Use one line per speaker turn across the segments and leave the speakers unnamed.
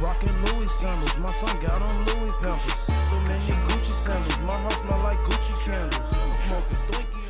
Rockin' Louis sandals, my son got on Louis pampers. So many Gucci sandals, my house smell like Gucci candles. I'm smoking Twinkie.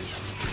Thank you.